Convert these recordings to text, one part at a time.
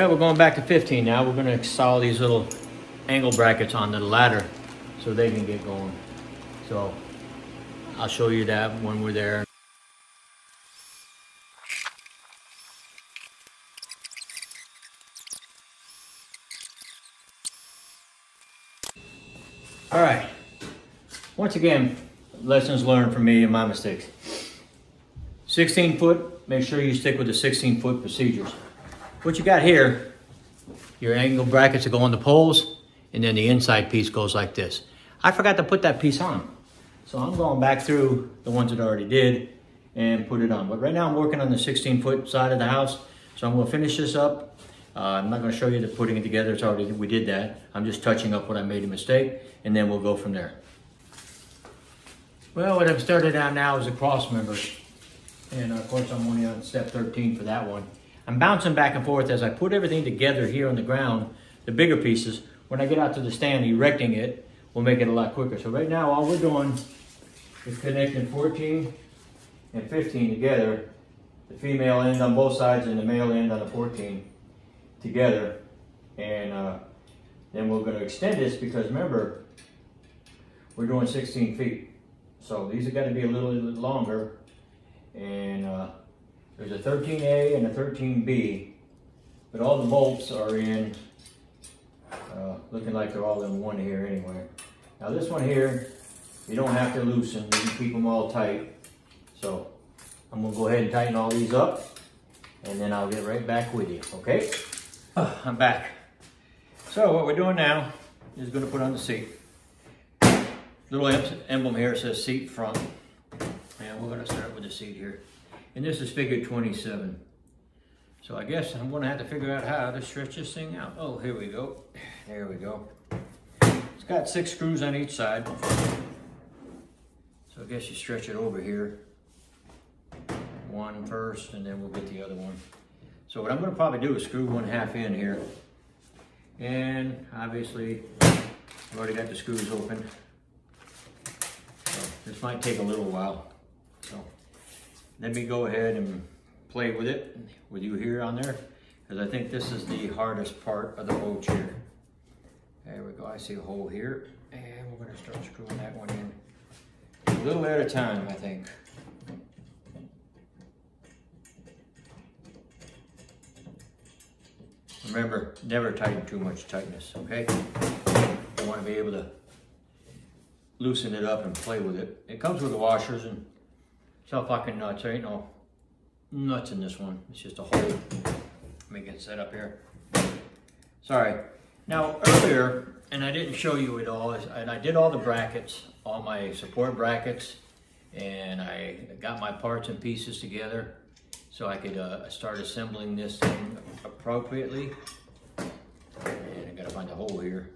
Well, we're going back to 15 now. We're gonna install these little angle brackets on the ladder so they can get going. So I'll show you that when we're there. All right. Once again, lessons learned from me and my mistakes. 16 foot, make sure you stick with the 16 foot procedures. What you got here, your angle brackets that go on the poles, and then the inside piece goes like this. I forgot to put that piece on. So I'm going back through the ones that I already did and put it on. But right now I'm working on the 16 foot side of the house. So I'm gonna finish this up. Uh, I'm not gonna show you the putting it together. It's already, we did that. I'm just touching up what I made a mistake and then we'll go from there. Well, what I've started on now is a cross member. And of course, I'm only on step 13 for that one. I'm bouncing back and forth as I put everything together here on the ground, the bigger pieces. When I get out to the stand, erecting it will make it a lot quicker. So right now, all we're doing is connecting 14 and 15 together, the female end on both sides and the male end on the 14 together. And uh, then we're gonna extend this because remember, we're doing 16 feet. So these are gonna be a little bit longer and uh, there's a 13A and a 13B, but all the bolts are in, uh, looking like they're all in one here anyway. Now this one here, you don't have to loosen, you can keep them all tight. So I'm gonna go ahead and tighten all these up and then I'll get right back with you, okay? I'm back. So what we're doing now is gonna put on the seat. Little emblem here says seat front. And we're gonna start with the seat here. And this is figure 27. So I guess I'm gonna have to figure out how to stretch this thing out. Oh, here we go. There we go. It's got six screws on each side. So I guess you stretch it over here. One first, and then we'll get the other one. So what I'm gonna probably do is screw one half in here. And obviously, I've already got the screws open. So this might take a little while. So let me go ahead and play with it with you here on there because I think this is the hardest part of the boat chair. There we go, I see a hole here and we're gonna start screwing that one in a little at a time, I think. Remember, never tighten too much tightness, okay? You wanna be able to loosen it up and play with it. It comes with the washers and it's fucking nuts. There ain't no nuts in this one. It's just a hole. Let me get set up here. Sorry. Now earlier, and I didn't show you it all, and I did all the brackets, all my support brackets, and I got my parts and pieces together so I could uh, start assembling this thing appropriately. And I gotta find a hole here.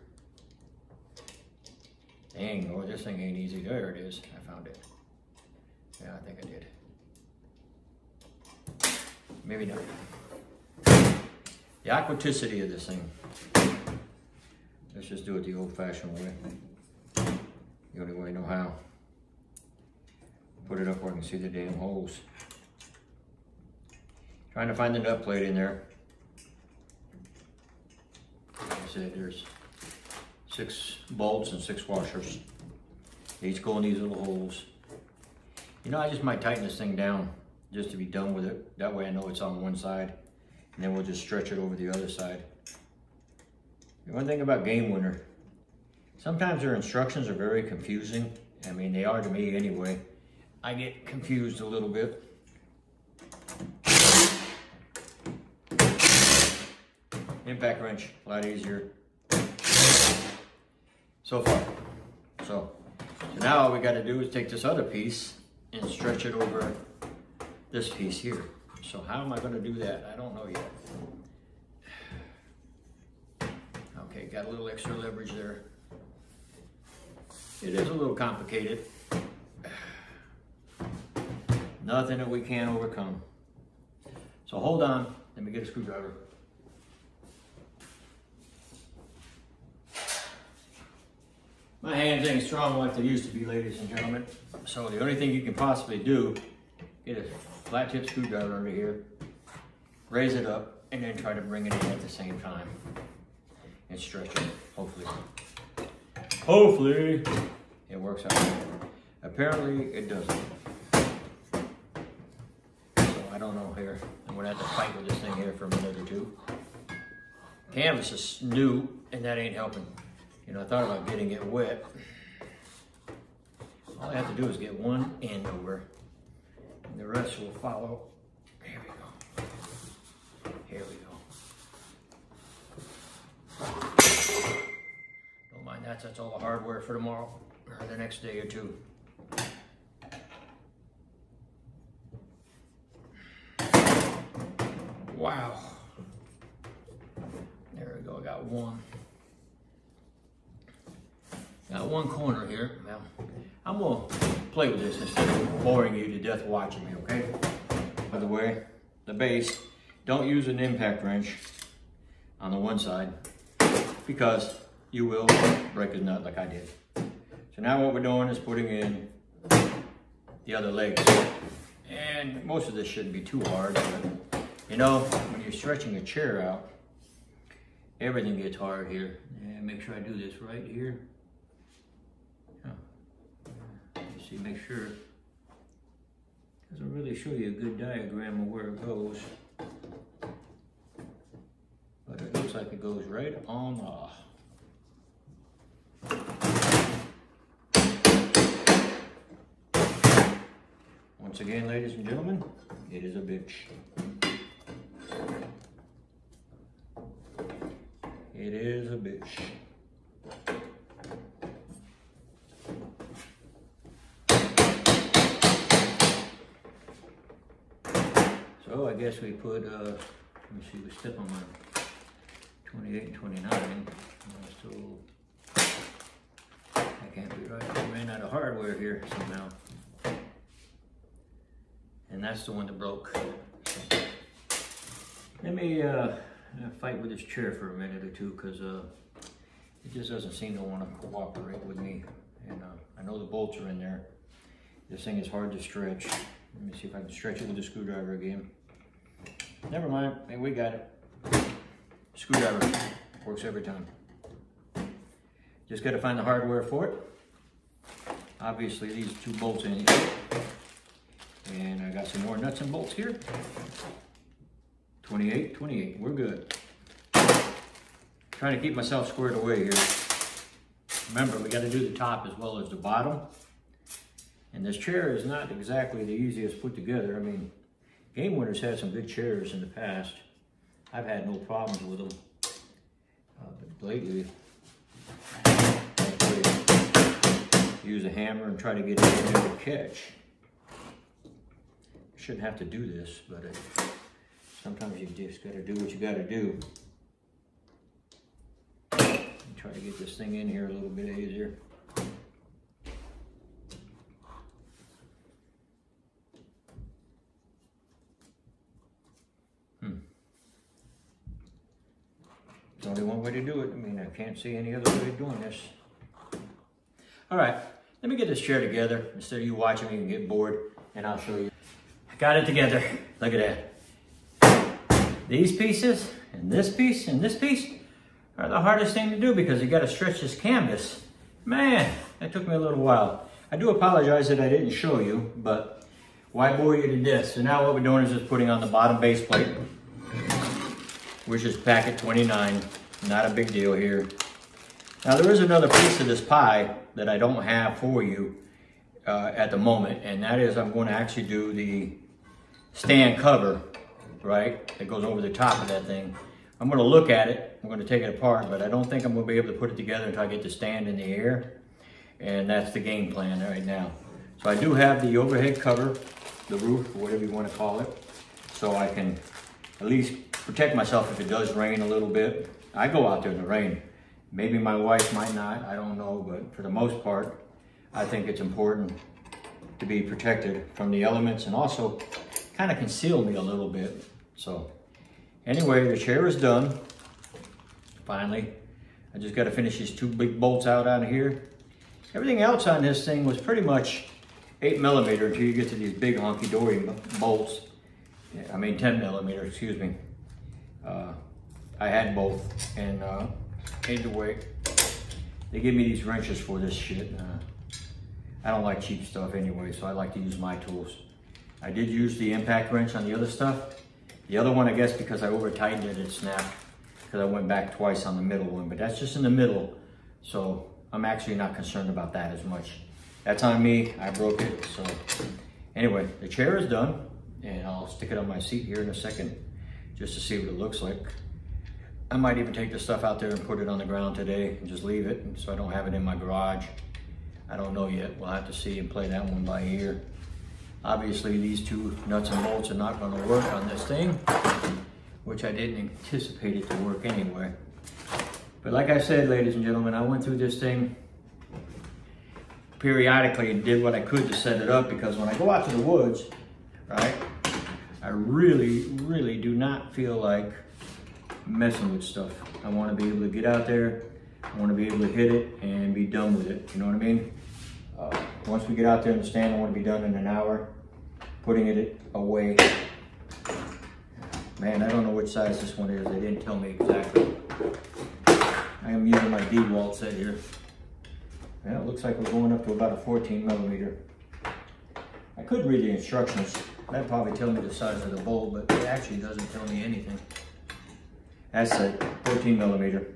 Dang, oh, this thing ain't easy. There it is. I found it. Yeah, I think I did. Maybe not. The aquaticity of this thing. Let's just do it the old-fashioned way. The only way I know how. Put it up where I can see the damn holes. Trying to find the nut plate in there. Like I said, there's six bolts and six washers. Each go in these little holes. You know, I just might tighten this thing down just to be done with it. That way I know it's on one side. And then we'll just stretch it over the other side. The one thing about Game Winner, sometimes their instructions are very confusing. I mean, they are to me anyway. I get confused a little bit. Impact wrench, a lot easier. So far. So, so now all we got to do is take this other piece and stretch it over this piece here. So how am I gonna do that? I don't know yet. Okay, got a little extra leverage there. It is a little complicated. Nothing that we can't overcome. So hold on, let me get a screwdriver. My hands ain't strong like they used to be, ladies and gentlemen. So the only thing you can possibly do, get a flat tip screwdriver under here, raise it up, and then try to bring it in at the same time and stretch it, hopefully. Hopefully it works out. Apparently it doesn't. So I don't know here. I'm gonna have to fight with this thing here for a minute or two. Canvas is new and that ain't helping. You know, I thought about getting it wet. All I have to do is get one end over and the rest will follow. Here we go. Here we go. Don't mind that, that's all the hardware for tomorrow or the next day or two. Wow. There we go, I got one. Got one corner here. Now, I'm gonna play with this instead of boring you to death watching me, okay? By the way, the base, don't use an impact wrench on the one side because you will break the nut like I did. So now what we're doing is putting in the other legs. And most of this shouldn't be too hard, but you know, when you're stretching a chair out, everything gets hard here. And make sure I do this right here. You see, make sure, doesn't really show you a good diagram of where it goes. But it looks like it goes right on off. Once again, ladies and gentlemen, it is a bitch. It is a bitch. So I guess we put, uh, let me see, we step on my 28 and 29. Uh, so I can't be right. I ran out of hardware here somehow. And that's the one that broke. Let me uh, fight with this chair for a minute or two because uh, it just doesn't seem to want to cooperate with me. And uh, I know the bolts are in there. This thing is hard to stretch. Let me see if I can stretch it with a screwdriver again. Never mind, hey, we got it. Screwdriver, works every time. Just gotta find the hardware for it. Obviously these two bolts in here. And I got some more nuts and bolts here. 28, 28, we're good. Trying to keep myself squared away here. Remember, we gotta do the top as well as the bottom. And this chair is not exactly the easiest put together. I mean, Game Winner's had some good chairs in the past. I've had no problems with them. Uh, but lately, use a hammer and try to get it to catch. Shouldn't have to do this, but it, sometimes you just gotta do what you gotta do. Try to get this thing in here a little bit easier. Only one way to do it. I mean, I can't see any other way of doing this. All right, let me get this chair together instead of you watching me and get bored, and I'll show you. I got it together. Look at that. These pieces, and this piece, and this piece are the hardest thing to do because you got to stretch this canvas. Man, that took me a little while. I do apologize that I didn't show you, but why bore you to death? So now what we're doing is just putting on the bottom base plate which is packet 29. Not a big deal here. Now there is another piece of this pie that I don't have for you uh, at the moment, and that is I'm going to actually do the stand cover, right, that goes over the top of that thing. I'm going to look at it, I'm going to take it apart, but I don't think I'm going to be able to put it together until I get the stand in the air, and that's the game plan right now. So I do have the overhead cover, the roof, whatever you want to call it, so I can at least protect myself if it does rain a little bit. I go out there in the rain. Maybe my wife might not, I don't know, but for the most part, I think it's important to be protected from the elements and also kind of conceal me a little bit. So anyway, the chair is done. Finally, I just got to finish these two big bolts out on here. Everything else on this thing was pretty much eight millimeter until you get to these big honky dory bolts. I mean 10 millimeter, excuse me. Uh, I had both and uh, either way, they give me these wrenches for this shit. Uh, I don't like cheap stuff anyway, so I like to use my tools. I did use the impact wrench on the other stuff. The other one, I guess, because I over tightened it, it snapped because I went back twice on the middle one, but that's just in the middle. So I'm actually not concerned about that as much. That's on me, I broke it. So anyway, the chair is done and I'll stick it on my seat here in a second just to see what it looks like. I might even take the stuff out there and put it on the ground today and just leave it so I don't have it in my garage. I don't know yet. We'll have to see and play that one by ear. Obviously, these two nuts and bolts are not gonna work on this thing, which I didn't anticipate it to work anyway. But like I said, ladies and gentlemen, I went through this thing periodically and did what I could to set it up because when I go out to the woods, right, I really, really do not feel like messing with stuff. I want to be able to get out there, I want to be able to hit it and be done with it. You know what I mean? Uh, once we get out there in the stand, I want to be done in an hour, putting it away. Man, I don't know which size this one is. They didn't tell me exactly. I am using my DeWalt set here. Yeah, it looks like we're going up to about a 14 millimeter. I could read the instructions. That'd probably tell me the size of the bowl, but it actually doesn't tell me anything. That's a 14 millimeter.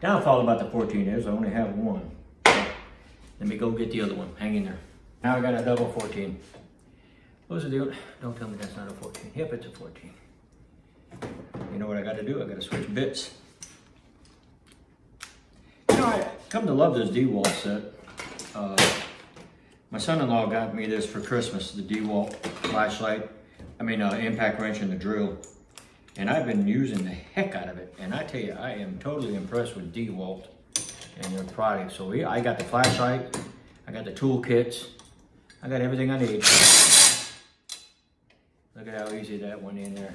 Downfall about the 14 is I only have one. Let me go get the other one. Hang in there. Now I got a double 14. What's the deal? Don't tell me that's not a 14. Yep, it's a 14. You know what I got to do? I got to switch bits. You know, I come to love this DeWalt set. Uh, my son-in-law got me this for Christmas, the DeWalt flashlight. I mean, uh, impact wrench and the drill. And I've been using the heck out of it. And I tell you, I am totally impressed with DeWalt and their products. So yeah, I got the flashlight, I got the tool kits, I got everything I need. Look at how easy that went in there.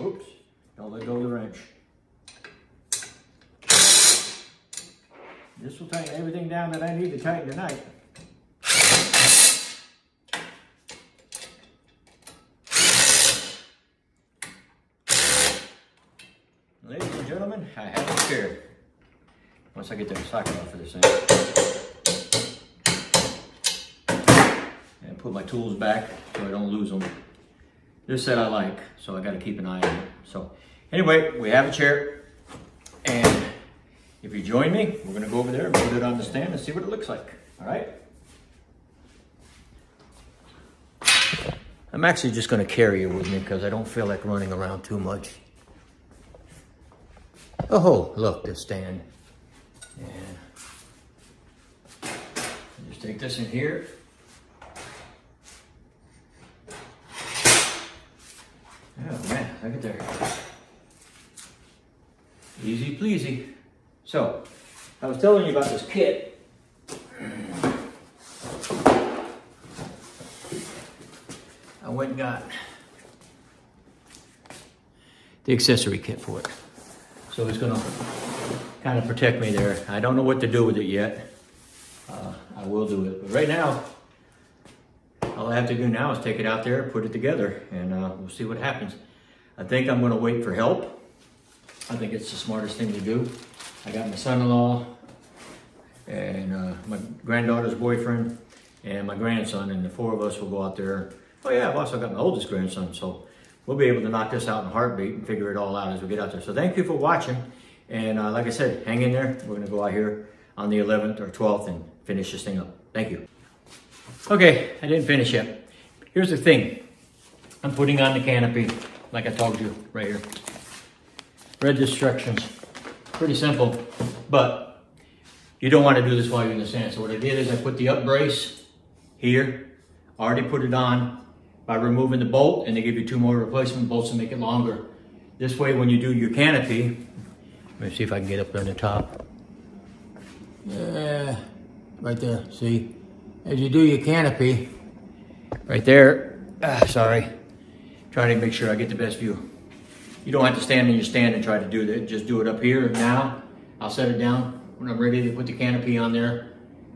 Oops, don't let go of the wrench. This will tighten everything down that I need to tighten tonight. Ladies and gentlemen, I have a chair. Once I get the socket off of this thing. And put my tools back so I don't lose them. This set I like, so I gotta keep an eye on it. So anyway, we have a chair. And if you join me, we're gonna go over there and put it on the stand and see what it looks like, all right? I'm actually just gonna carry it with me because I don't feel like running around too much. Oh, look, the stand. Yeah. Just take this in here. Oh man, look at there. Easy pleasy. So, I was telling you about this kit. I went and got the accessory kit for it. So it's gonna kind of protect me there. I don't know what to do with it yet. Uh, I will do it, but right now, all I have to do now is take it out there, put it together, and uh, we'll see what happens. I think I'm gonna wait for help. I think it's the smartest thing to do. I got my son-in-law and uh, my granddaughter's boyfriend and my grandson, and the four of us will go out there. Oh yeah, I've also got my oldest grandson, so we'll be able to knock this out in a heartbeat and figure it all out as we get out there. So thank you for watching. And uh, like I said, hang in there. We're gonna go out here on the 11th or 12th and finish this thing up. Thank you. Okay, I didn't finish yet. Here's the thing. I'm putting on the canopy, like I told you, right here. Read the instructions. Pretty simple, but you don't want to do this while you're in the sand. So what I did is I put the up brace here, already put it on by removing the bolt, and they give you two more replacement bolts to make it longer. This way, when you do your canopy, let me see if I can get up on the top. Yeah, right there, see? As you do your canopy, right there, ah, sorry, trying to make sure I get the best view. You don't have to stand in your stand and try to do that. Just do it up here now. I'll set it down when I'm ready to put the canopy on there.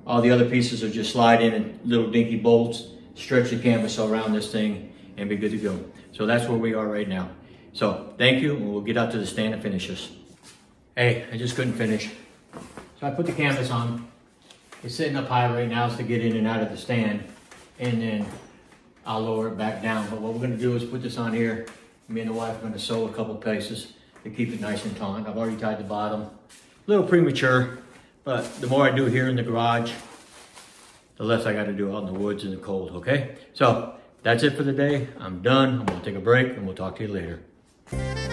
All the other pieces will just slide in and little dinky bolts, stretch the canvas around this thing and be good to go. So that's where we are right now. So thank you, and we'll get out to the stand and finish this. Hey, I just couldn't finish. So I put the canvas on. It's sitting up high right now, so to get in and out of the stand. And then I'll lower it back down. But what we're gonna do is put this on here. Me and the wife are gonna sew a couple places to keep it nice and taut. I've already tied the bottom. A little premature, but the more I do here in the garage, the less I gotta do out in the woods in the cold, okay? So that's it for the day. I'm done. I'm gonna take a break and we'll talk to you later.